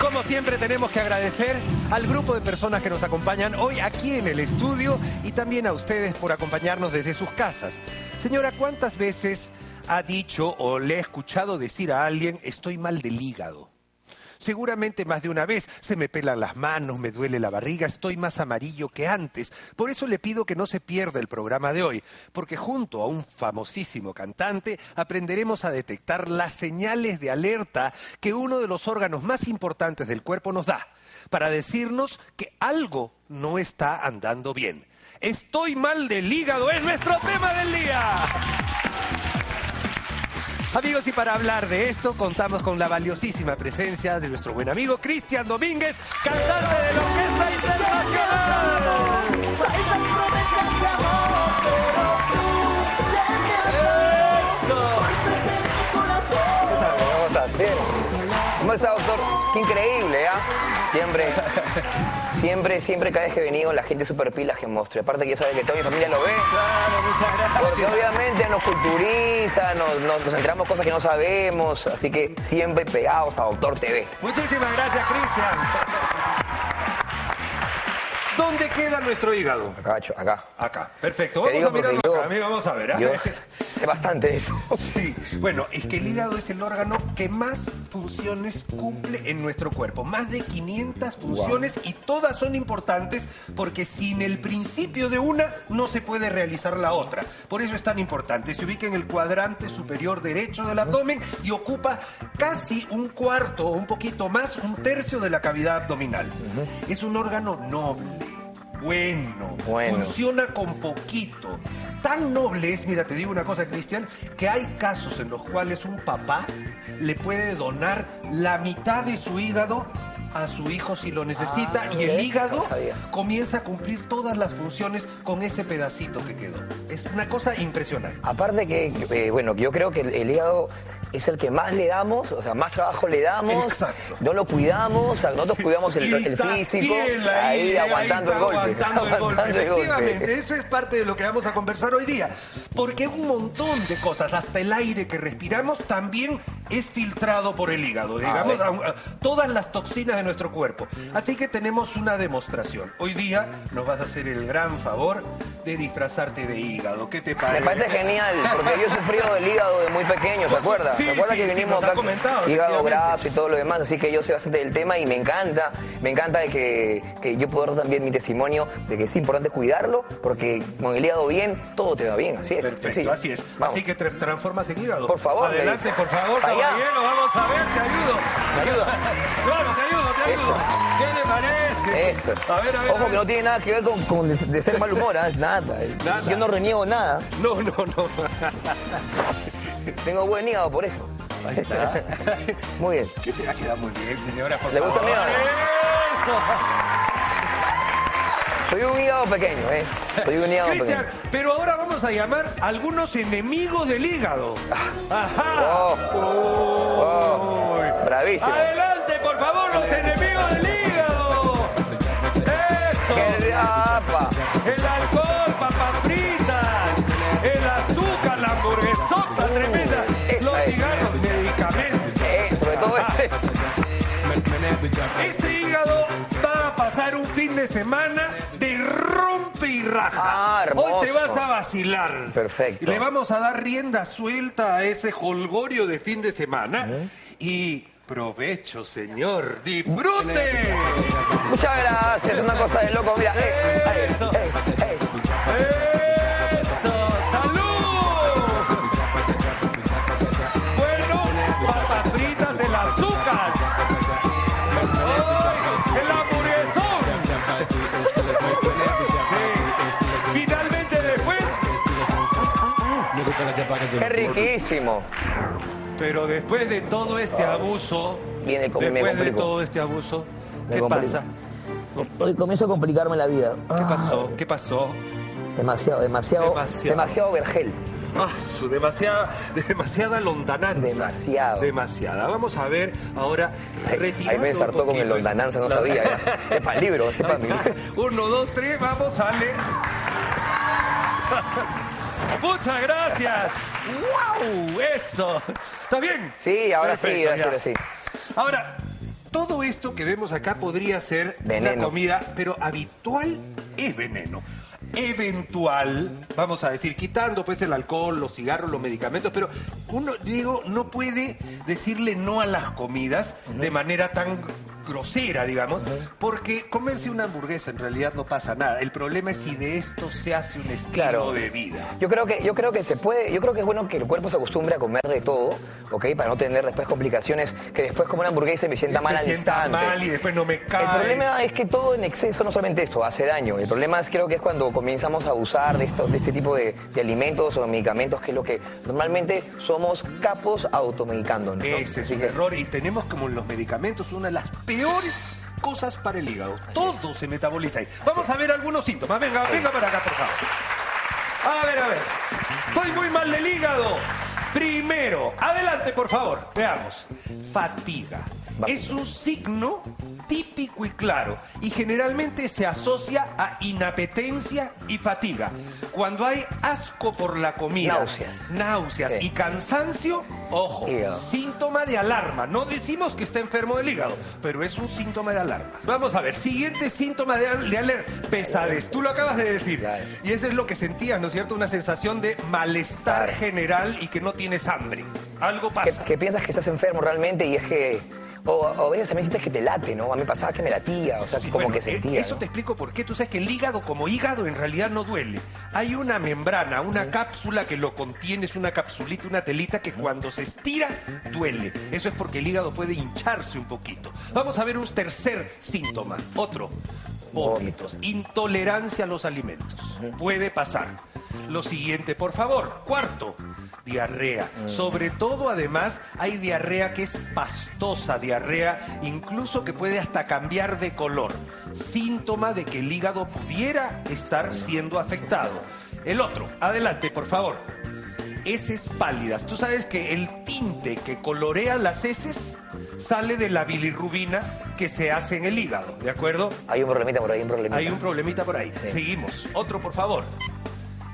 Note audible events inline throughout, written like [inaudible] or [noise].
Como siempre tenemos que agradecer al grupo de personas que nos acompañan hoy aquí en el estudio y también a ustedes por acompañarnos desde sus casas. Señora, ¿cuántas veces ha dicho o le he escuchado decir a alguien estoy mal del hígado? Seguramente más de una vez se me pelan las manos, me duele la barriga, estoy más amarillo que antes. Por eso le pido que no se pierda el programa de hoy, porque junto a un famosísimo cantante aprenderemos a detectar las señales de alerta que uno de los órganos más importantes del cuerpo nos da, para decirnos que algo no está andando bien. Estoy mal del hígado, es nuestro tema del día. Amigos, y para hablar de esto, contamos con la valiosísima presencia de nuestro buen amigo Cristian Domínguez, cantante de la Orquesta Internacional. ¿Cómo estás? Bien. ¿Cómo está, doctor? Qué increíble, ¿ah? Siempre, siempre, siempre cada vez que he venido la gente super pilas que muestre. Aparte que ya sabe que toda mi familia lo ve. Claro, muchas gracias. Porque obviamente nos culturiza, nos, nos, nos enteramos cosas que no sabemos. Así que siempre pegados a Doctor TV. Muchísimas gracias, Cristian. ¿Dónde queda nuestro hígado? Acá, acá. Acá, perfecto. Vamos a mirarlo porque yo- acá, amigo, vamos a ver. ¿ah? Yo sé bastante eso. Sí, bueno, es que el hígado es el órgano que más funciones cumple en nuestro cuerpo. Más de 500 funciones y todas son importantes porque sin el principio de una no se puede realizar la otra. Por eso es tan importante. Se ubica en el cuadrante superior derecho del abdomen y ocupa casi un cuarto o un poquito más, un tercio de la cavidad abdominal. Es un órgano noble. Bueno, Bueno. funciona con poquito. Tan noble es, mira, te digo una cosa, Cristian, que hay casos en los cuales un papá le puede donar la mitad de su hígado a su hijo si lo necesita Ah, y el hígado comienza a cumplir todas las funciones con ese pedacito que quedó. Es una cosa impresionante. Aparte que, eh, bueno, yo creo que el, el hígado es el que más le damos, o sea, más trabajo le damos. Exacto. No lo cuidamos, o sea, nosotros cuidamos el, el físico. ahí, aguantando está el golpe. aguantando el golpe. aguantando el golpe. Efectivamente, eso es parte de lo que vamos a conversar hoy día. Porque un montón de cosas, hasta el aire que respiramos, también es filtrado por el hígado. Digamos, ver. a- a- todas las toxinas de nuestro cuerpo. Así que tenemos una demostración. Hoy día nos vas a hacer el gran favor de disfrazarte de hígado. ¿Qué te parece? Me parece genial, porque yo he sufrido del hígado de muy pequeño, ¿se acuerda? Sí, ¿Se acuerda sí, que sí, vinimos ha acá? comentado, hígado graso y todo lo demás, así que yo sé bastante del tema y me encanta, me encanta de que, que yo puedo dar también mi testimonio de que es importante cuidarlo, porque con el hígado bien, todo te va bien, así es. Perfecto, así es. Vamos. Así que te transformas en hígado. Por favor, Adelante, por favor, caballero. Vamos a ver, te ayudo. ¿Me ayuda? Claro, te ayudo, te ayudo. ¿Qué le parece? Eso. A ver, a ver. a Ojo ver. que no tiene nada que ver con, con de, de ser mal humor, ¿ah? nada. Nada. Yo no reniego nada. No, no, no. [laughs] [laughs] Tengo buen hígado por eso. Ahí está. [laughs] Muy bien. ¿Qué te va a quedar muy bien, señora? Por ¿Le gusta mi hígado? Soy un hígado pequeño, ¿eh? Soy un hígado Cristian, pequeño. pero ahora vamos a llamar a algunos enemigos del hígado. Ajá. Oh. Oh. Bravísimo. Adelante, por favor, los enemigos del hígado. Hamburguesota tremenda, los cigarros, medicamentos. Eh, sobre todo ese. Este hígado va a pasar un fin de semana de rompe y raja. Ah, hermoso. Hoy te vas a vacilar. Perfecto. Le vamos a dar rienda suelta a ese holgorio de fin de semana. Y provecho, señor. ¡Disfrute! Muchas gracias, una cosa de loco. Mira, eh, Eso. eh, eh. ¡Eso! Qué riquísimo. pero después de todo este abuso, Viene el me después de complico. todo este abuso, Me ¿qué complico. pasa? Hoy comienzo a complicarme la vida. ¿Qué pasó? ¿Qué pasó? Demasiado, demasiado, Demasiado. demasiado, vergel. Ah, su demasiada, demasiada londananza. Demasiado. Demasiada. Vamos a ver ahora Ahí, retirando ahí me un con el londananza, no La- sabía. ¿eh? [laughs] Sepa el libro, sepa Ahí mi está. Uno, dos, tres, vamos, sale. Muchas gracias. ¡Wow! Eso. ¿Está bien? Sí, ahora sí, Perfecto, ahora sí, ahora sí. Ahora, todo esto que vemos acá podría ser una Veneno. comida, pero habitual es veneno. Eventual, vamos a decir, quitando pues el alcohol, los cigarros, los medicamentos, pero uno, digo, no puede decirle no a las comidas de manera tan grosera, digamos, porque comerse una hamburguesa en realidad no pasa nada. El problema es si de esto se hace un estilo Claro. de vida. Yo creo que yo creo que se puede, yo creo que es bueno que el cuerpo se acostumbre a comer de todo, ¿ok? Para no tener después complicaciones, que después como una hamburguesa me sienta mal me al sienta instante. mal y después no me cae. El problema es que todo en exceso, no solamente eso, hace daño. El problema es creo que es cuando comenzamos a abusar de, esto, de este tipo de, de alimentos o medicamentos, que es lo que normalmente somos capos automedicándonos. ¿no? Ese es Así un que- error y tenemos como en los medicamentos una de las peores cosas para el hígado. Todo se metaboliza ahí. Vamos a ver algunos síntomas. Venga, venga para acá, por favor. A ver, a ver. Estoy muy mal del hígado. Primero, adelante, por favor. Veamos. Fatiga. Es un signo típico y claro y generalmente se asocia a inapetencia y fatiga. Cuando hay asco por la comida, Náuseas. náuseas Sí. y cansancio, ojo, Hígado. síntoma de alarma. No decimos que está enfermo del hígado, pero es un síntoma de alarma. Vamos a ver, siguiente síntoma de, de alerta, pesadez. Tú lo acabas de decir. Y eso es lo que sentías, ¿no es cierto? Una sensación de malestar general y que no tienes hambre. Algo que, pasa. que piensas que estás enfermo realmente y es que... O, o a veces también sientes que te late, ¿no? A mí me pasaba que me latía, o sea, que como Bueno, que eh, sentía. Eso ¿no? te explico por qué. Tú sabes que el hígado como hígado en realidad no duele. Hay una membrana, una cápsula que lo contiene, es una capsulita, una telita que cuando se estira duele. Eso es porque el hígado puede hincharse un poquito. Vamos a ver un tercer síntoma. Otro. Vómitos. Intolerancia a los alimentos. Puede pasar. Lo siguiente, por favor. Cuarto, diarrea. Sobre todo, además, hay diarrea que es pastosa, diarrea incluso que puede hasta cambiar de color. Síntoma de que el hígado pudiera estar siendo afectado. El otro, adelante, por favor. Heces pálidas. Tú sabes que el tinte que colorea las heces sale de la bilirrubina que se hace en el hígado, ¿de acuerdo? Hay un problemita por ahí, un problemita. Hay un problemita por ahí. Sí. Seguimos. Otro, por favor.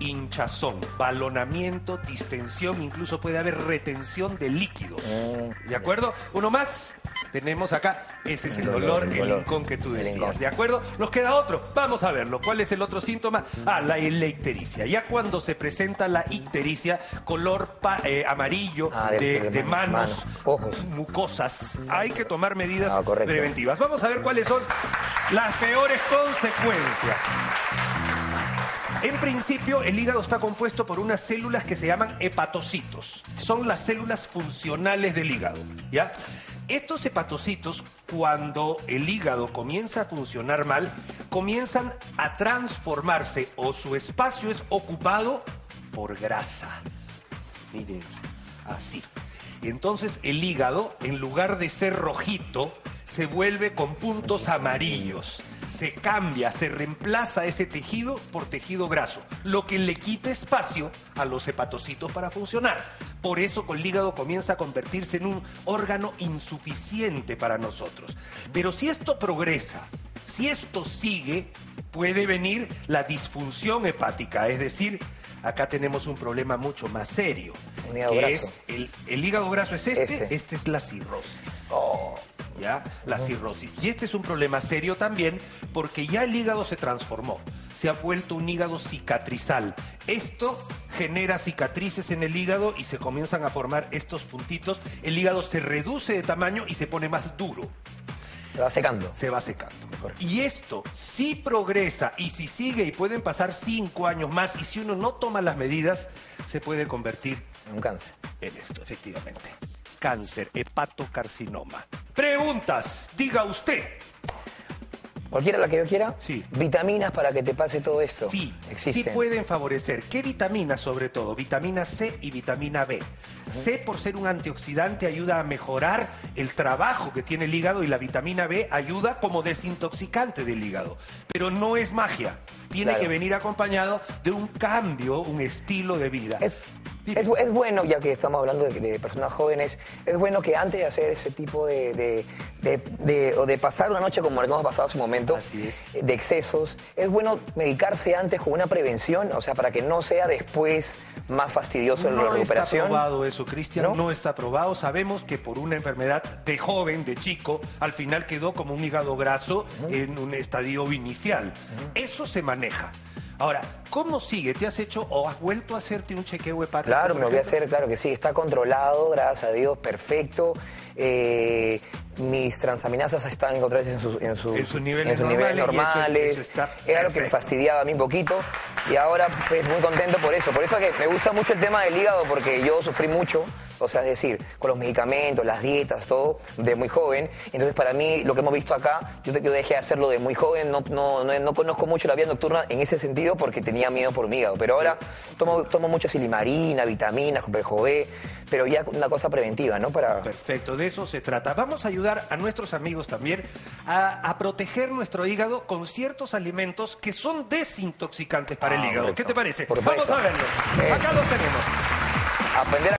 Hinchazón, balonamiento, distensión, incluso puede haber retención de líquidos. Mm. ¿De acuerdo? Uno más. Tenemos acá, ese es el dolor, el, el que tú decías. ¿De acuerdo? Nos queda otro. Vamos a verlo. ¿Cuál es el otro síntoma? Ah, la, la ictericia. Ya cuando se presenta la ictericia, color pa- eh, amarillo Ah, de, de- de de manos, ojos. mucosas, hay que tomar medidas Ah, preventivas. Vamos a ver cuáles son las peores consecuencias. En principio, el hígado está compuesto por unas células que se llaman hepatocitos. Son las células funcionales del hígado, ¿ya? Estos hepatocitos, cuando el hígado comienza a funcionar mal, comienzan a transformarse o su espacio es ocupado por grasa. Miren, así. Entonces el hígado, en lugar de ser rojito, se vuelve con puntos amarillos. Se cambia, se reemplaza ese tejido por tejido graso, lo que le quita espacio a los hepatocitos para funcionar. Por eso el hígado comienza a convertirse en un órgano insuficiente para nosotros. Pero si esto progresa, si esto sigue, puede venir la disfunción hepática, es decir, acá tenemos un problema mucho más serio, que graso. es el, el hígado graso es este, Este. este es la cirrosis. Oh, ¿ya? La cirrosis. Y este es un problema serio también porque ya el hígado se transformó. Se ha vuelto un hígado cicatrizal. Esto genera cicatrices en el hígado y se comienzan a formar estos puntitos. El hígado se reduce de tamaño y se pone más duro. se va secando. Se va secando. Correcto. Y esto, si progresa y si sigue y pueden pasar cinco años más y si uno no toma las medidas, se puede convertir Un cáncer. en esto, efectivamente. Cáncer, hepatocarcinoma. Preguntas, diga usted. Cualquiera la que yo quiera. Sí. Vitaminas para que te pase todo esto. Sí, Existen. sí pueden favorecer. ¿Qué vitaminas sobre todo? Vitamina C y vitamina B. C por ser un antioxidante ayuda a mejorar el trabajo que tiene el hígado y la vitamina B ayuda como desintoxicante del hígado. Pero no es magia. Tiene Claro. que venir acompañado de un cambio, un estilo de vida. Es- Es, es bueno, ya que estamos hablando de, de personas jóvenes, es bueno que antes de hacer ese tipo de, de, de- o de pasar una noche como la que hemos pasado hace un momento, Así es. de excesos, es bueno medicarse antes con una prevención, o sea, para que no sea después más fastidioso en la No está recuperación. probado eso, Cristian, ¿No? ¿No? está probado. Sabemos que por una enfermedad de joven, de chico, al final quedó como un hígado graso en un estadio inicial. Eso se maneja. Ahora, ¿cómo sigue? ¿Te has hecho o has vuelto a hacerte un chequeo hepático? Claro, me lo voy a hacer, claro que sí, está controlado, gracias a Dios, perfecto. Eh, mis transaminasas están otra vez en sus, en sus, En sus niveles normales, eso Era lo que me fastidiaba a mí un poquito y ahora pues muy contento por eso. Por eso que me gusta mucho el tema del hígado porque yo sufrí mucho, o sea, es decir, con los medicamentos, las dietas, todo, de muy joven. Entonces para mí lo que hemos visto acá, yo, yo dejé de hacerlo de muy joven, no, no, no, no conozco mucho la vida nocturna en ese sentido porque tenía miedo por mi hígado. Pero ahora tomo, tomo mucha silimarina, vitaminas, complejo B, pero ya una cosa preventiva, ¿no? Para... Perfecto, de eso se trata. Vamos a ayudar a nuestros amigos también a, a proteger nuestro hígado con ciertos alimentos que son desintoxicantes para el Ah, hígado. correcto. ¿Qué te parece? Por Vamos a verlos. Eh. Acá los tenemos. aprender a